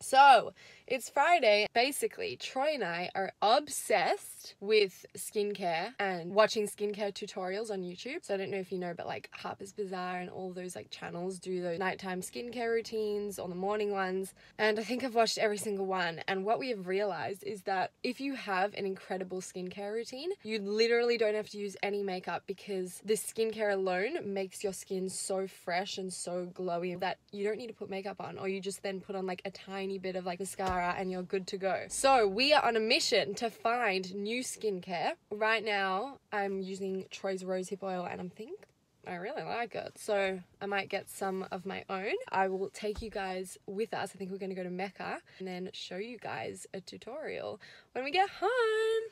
So, it's Friday. Basically, Troye and I are obsessed with skincare and watching skincare tutorials on YouTube. So, I don't know if you know, but like Harper's Bazaar and all those like channels do those nighttime skincare routines or the morning ones. And I think I've watched every single one. And what we have realized is that if you have an incredible skincare routine, you literally don't have to use any makeup because the skincare alone makes your skin so fresh and so glowy that you don't need to put makeup on, or you just then put on like a tiny bit of like mascara and you're good to go. So we are on a mission to find new skincare. Right now, I'm using Troye's rosehip oil and I'm think I really like it. So I might get some of my own. I will take you guys with us. I think we're going to go to Mecca and then show you guys a tutorial when we get home.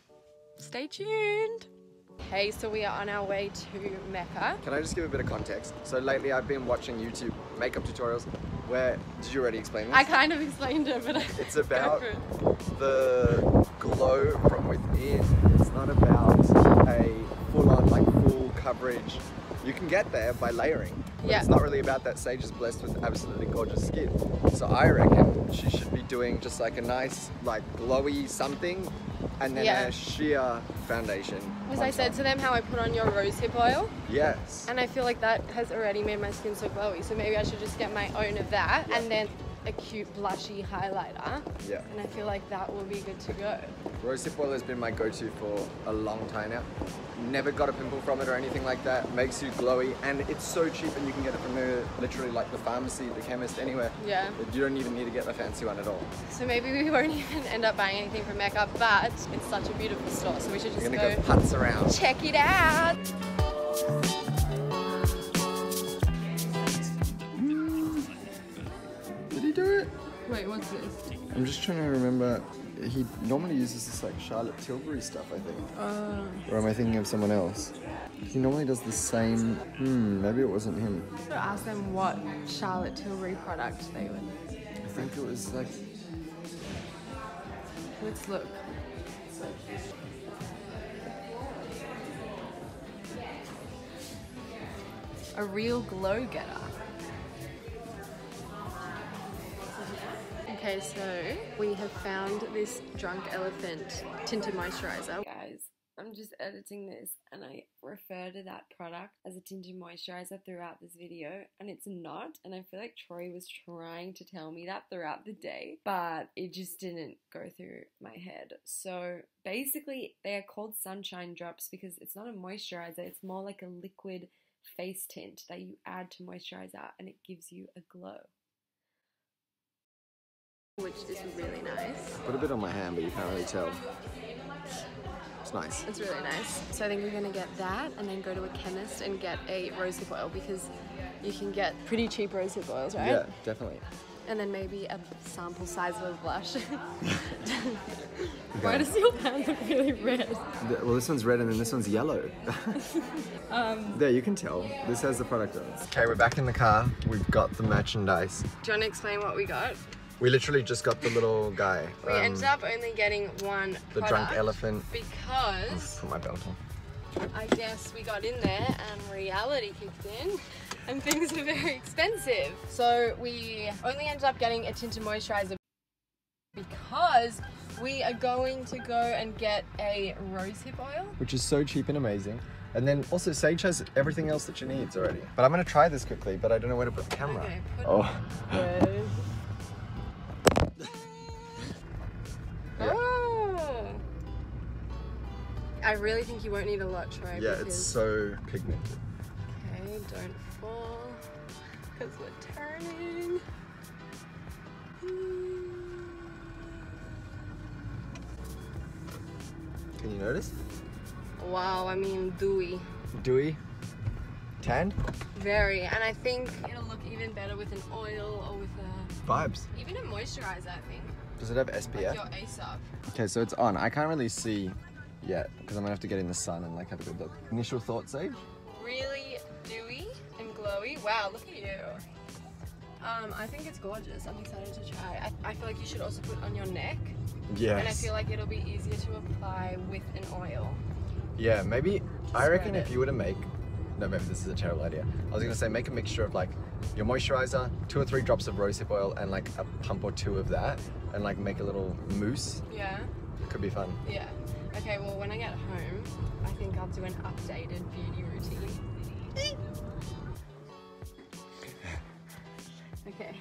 Stay tuned. Okay, so we are on our way to Mecca. Can I just give a bit of context? So lately I've been watching YouTube makeup tutorials where, did you already explain this? I kind of explained it, but I It's about it. the glow from within. It's not about a full on, like full coverage. You can get there by layering. Yeah. It's not really about that Sage is blessed with absolutely gorgeous skin. So I reckon she should be doing just like a nice, like glowy something and then Yeah. a sheer foundation. As I said top. to them, how I put on your rosehip oil, Yes. and I feel like that has already made my skin so glowy. So maybe I should just get my own of that, Yeah. and then a cute blushy highlighter. Yeah. And I feel like that will be good to go. Rosehip oil has been my go-to for a long time now. Never got a pimple from it or anything like that. Makes you glowy and it's so cheap and you can get it from the literally like the pharmacy, the chemist, anywhere. Yeah. You don't even need to get the fancy one at all. So maybe we won't even end up buying anything from Mecca, but it's such a beautiful store, so we should just We're go, gonna go putz around. check it out. What's this? I'm just trying to remember. He normally uses this like Charlotte Tilbury stuff, I think. Uh, Or am I thinking of someone else? He normally does the same. Hmm, maybe it wasn't him. so ask them what Charlotte Tilbury product they would. I think it was like. Let's look. A real glow getter. Okay, so we have found this Drunk Elephant tinted moisturizer. Guys, I'm just editing this and I refer to that product as a tinted moisturizer throughout this video and it's not and I feel like Troye was trying to tell me that throughout the day but it just didn't go through my head. So basically they are called sunshine drops because it's not a moisturizer, it's more like a liquid face tint that you add to moisturizer and it gives you a glow. Which is really nice. Put a bit on my hand, but you can't really tell. It's nice. It's really nice. So I think we're gonna get that and then go to a chemist and get a rosehip oil because you can get pretty cheap rosehip oils, right? Yeah, definitely. And then maybe a sample size of a blush. Why Okay. does your hand look really red? Th- Well, this one's red and then this one's yellow. Um, there, you can tell. This has the product on it. Okay, we're back in the car. We've got the merchandise. Do you want to explain what we got? We literally just got the little guy. We um, ended up only getting one the drunk elephant. because Put my belt on. I guess we got in there and reality kicked in and things are very expensive. So we only ended up getting a tinted moisturizer because we are going to go and get a rosehip oil. Which is so cheap and amazing. And then also Sage has everything else that she needs already. But I'm gonna try this quickly, but I don't know where to put the camera. Okay, Oh. I really think you won't need a lot, Troye. Yeah, it's so pigmented. Okay, don't fall. Because we're turning. Can you notice? Wow, I mean, dewy. Dewy. Tanned? Very. And I think it'll look even better with an oil or with a. Vibes. Even a moisturizer, I think. Does it have Like SPF? your Aesop. Okay, so it's on. I can't really see yet because I'm gonna have to get in the sun and like have a good look. Initial thoughts, Sage? Really dewy and glowy. Wow, look at you. Um, I think it's gorgeous. I'm excited to try. I, I feel like you should also put on your neck. Yes. And I feel like it'll be easier to apply with an oil. Yeah, maybe. I reckon if you were to make. No, maybe this is a terrible idea. I was gonna say make a mixture of like your moisturizer, two or three drops of rosehip oil, and like a pump or two of that, and like make a little mousse. Yeah. Could be fun. Yeah. Okay, well, when I get home, I think I'll do an updated beauty routine. okay.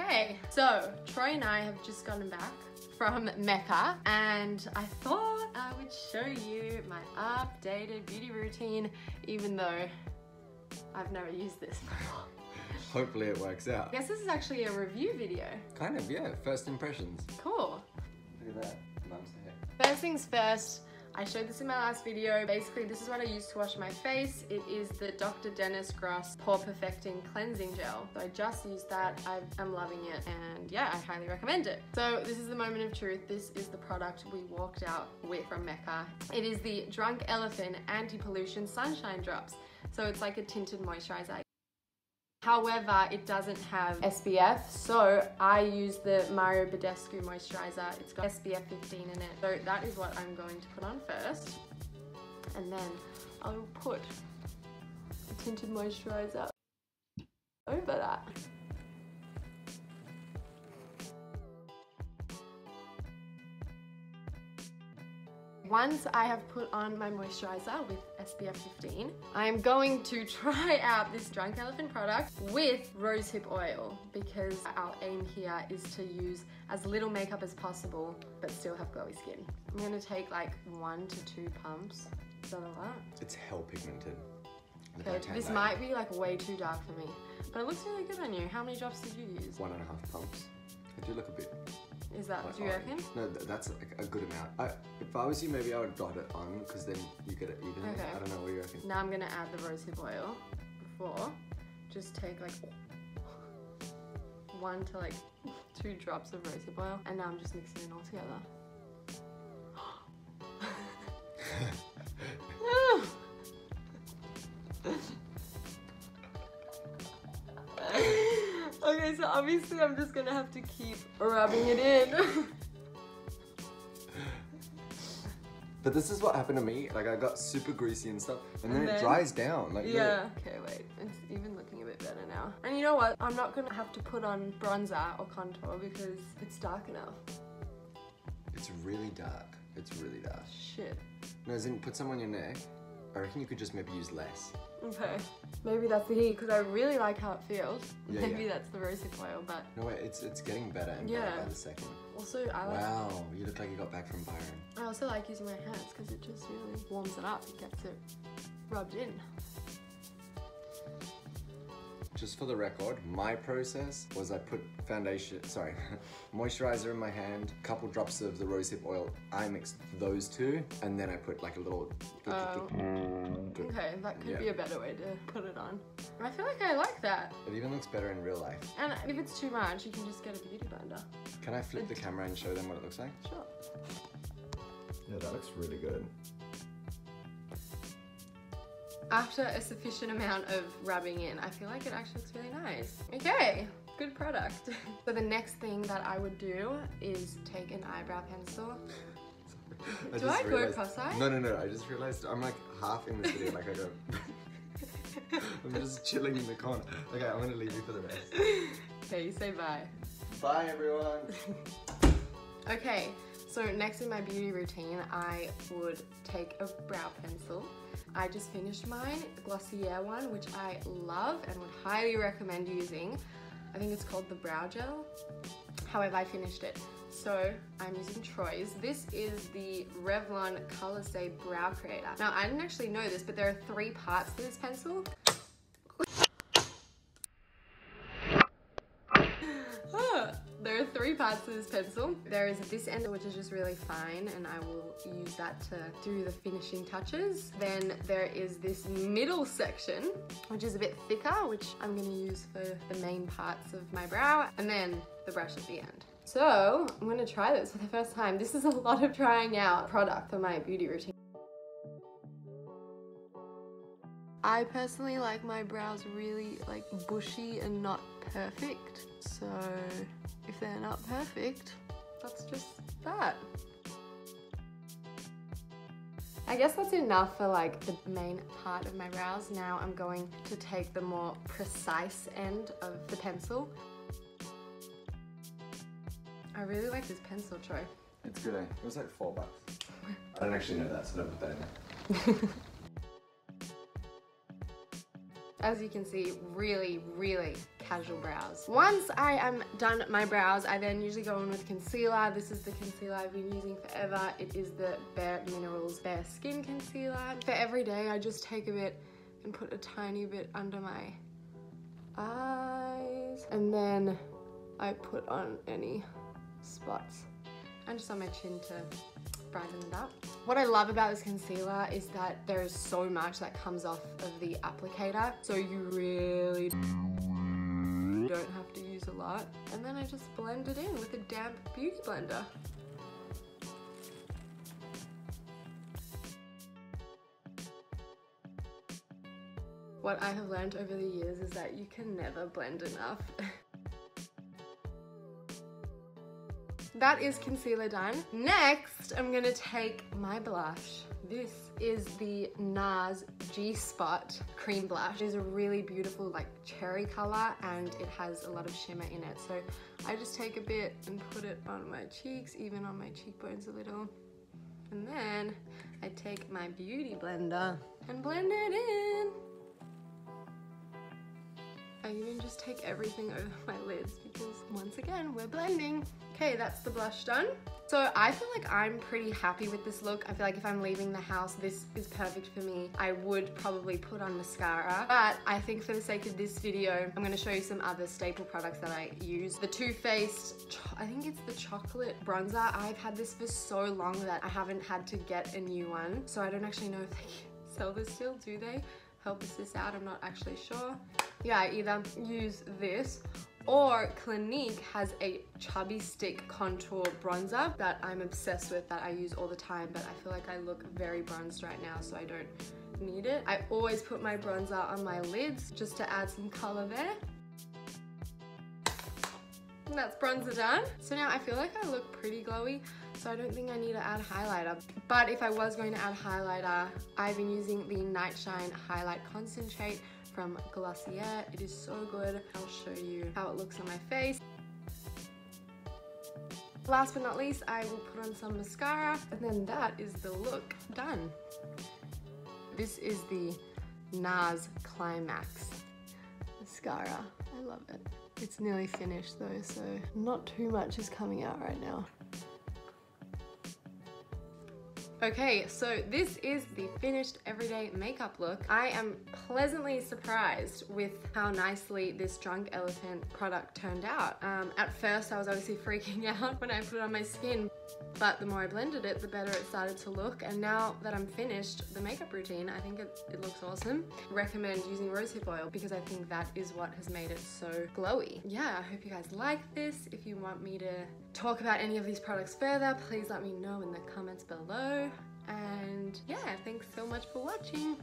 Okay, so Troye and I have just gotten back from Mecca and I thought I would show you my updated beauty routine even though I've never used this before. Hopefully it works out. I guess this is actually a review video. Kind of, yeah. First impressions. Cool. Look at that. First things first, I showed this in my last video. Basically, this is what I use to wash my face. It is the Dr. Dennis Gross Pore Perfecting Cleansing Gel. So I just used that. I am loving it and yeah, I highly recommend it. So this is the moment of truth. This is the product we walked out with from Mecca. It is the Drunk Elephant Anti-Pollution Sunshine Drops. So it's like a tinted moisturizer. However, it doesn't have SPF, so I use the Mario Badescu moisturizer. It's got SPF 15 in it. So that is what I'm going to put on first. And then I'll put the tinted moisturizer over that. Once I have put on my moisturizer with SPF 15, I'm going to try out this Drunk Elephant product with rosehip oil because our aim here is to use as little makeup as possible but still have glowy skin. I'm gonna take like one to two pumps. Is that a lot? It's hell pigmented. Okay, this might be like way too dark for me, but it looks really good on you. How many drops did you use? One and a half pumps. They do look a bit. Is that, like do you orange. reckon? No, th- that's like a good amount. I, if I was you, maybe I would dot it on because then you get it even. Okay. I don't know what you reckon. Now I'm gonna add the rosehip oil before. Just take like one to like two drops of rosehip oil and now I'm just mixing it all together. Okay, so obviously I'm just gonna have to keep rubbing it in. But this is what happened to me. Like I got super greasy and stuff, and then And it dries down. Like look. Yeah. Okay, wait. It's even looking a bit better now. And you know what? I'm not gonna have to put on bronzer or contour because it's dark enough. it's really dark. It's really dark. Shit. No, as in put some on your neck. I reckon you could just maybe use less. Okay. Maybe that's the heat because I really like how it feels. Yeah, Maybe yeah. that's the rosehip oil, but No wait, it's it's getting better and Yeah. better by the second. also I like. Wow, you look like you got back from Byron. I also like using my hands because it just really warms it up. It gets it rubbed in. Just for the record, my process was I put foundation, sorry, moisturizer in my hand, a couple drops of the rosehip oil. I mixed those two, and then I put like a little. Oh. Okay, that could Yeah. be a better way to put it on. I feel like I like that. It even looks better in real life. And if it's too much, you can just get a beauty blender. Can I flip the camera and show them what it looks like? Sure. Yeah, that looks really good. After a sufficient amount of rubbing in, I feel like it actually looks really nice. Okay, good product. so the next thing that I would do is take an eyebrow pencil. Do just I go cross-eyed? No, no, no. I just realized I'm like half in this video, like I go. I'm just chilling in the corner. Okay, I'm gonna leave you for the rest. Okay, you say bye. Bye, everyone. Okay, so next in my beauty routine, I would take a brow pencil. I just finished mine, a Glossier one, which I love and would highly recommend using. I think it's called the Brow Gel. However, I finished it. So I'm using Troye's. This is the Revlon ColorStay Brow Creator. Now, I didn't actually know this, but there are three parts to this pencil. There are three parts to this pencil. There is this end which is just really fine and I will use that to do the finishing touches. Then there is this middle section which is a bit thicker which I'm going to use for the main parts of my brow and then the brush at the end. So I'm going to try this for the first time. This is a lot of trying out product for my beauty routine. I personally like my brows really like bushy and not perfect. So if they're not perfect, that's just that. I guess that's enough for like the main part of my brows. Now I'm going to take the more precise end of the pencil. I really like this pencil, Troye. It's good, eh? It was like four bucks. I don't actually know that, so don't put that in there. As you can see, really, really casual brows. Once I am done my brows, I then usually go in with concealer. This is the concealer I've been using forever. It is the BareMinerals BareSkin Concealer. For every day, I just take a bit and put a tiny bit under my eyes. And then I put on any spots and just on my chin to brighten it up. What I love about this concealer is that there is so much that comes off of the applicator. So you really don't have to use a lot. And then I just blend it in with a damp beauty blender. What I have learned over the years is that you can never blend enough. that is concealer done. Next, I'm gonna take my blush. This is the NARS G-Spot Cream Blush. It is a really beautiful like cherry color and it has a lot of shimmer in it. So I just take a bit and put it on my cheeks, even on my cheekbones a little. And then I take my beauty blender and blend it in. I even just take everything over my lids because once again, we're blending. Okay, that's the blush done. So I feel like I'm pretty happy with this look. I feel like if I'm leaving the house, this is perfect for me. I would probably put on mascara, but I think for the sake of this video, I'm gonna show you some other staple products that I use. The Too Faced, I think it's the chocolate bronzer. I've had this for so long that I haven't had to get a new one. So I don't actually know if they sell this still, do they? Help us this out, I'm not actually sure. Yeah, I either use this or Clinique has a chubby stick contour bronzer that I'm obsessed with that I use all the time but I feel like I look very bronzed right now so I don't need it. I always put my bronzer on my lids just to add some color there. And that's bronzer done. So now I feel like I look pretty glowy so I don't think I need to add highlighter. But if I was going to add highlighter, I've been using the NiteShine Highlight Concentrate from Glossier. It is so good. I'll show you how it looks on my face. Last but not least, I will put on some mascara and then that is the look done. This is the NARS Climax mascara. I love it. It's nearly finished though, so not too much is coming out right now. Okay, so this is the finished everyday makeup look. I am pleasantly surprised with how nicely this Drunk Elephant product turned out. Um, at first, I was obviously freaking out when I put it on my skin, but the more I blended it, the better it started to look. And now that I'm finished the makeup routine, I think it, it looks awesome. Recommend using rosehip oil because I think that is what has made it so glowy. Yeah, I hope you guys like this. If you want me to talk about any of these products further, please let me know in the comments below. And yeah, thanks so much for watching.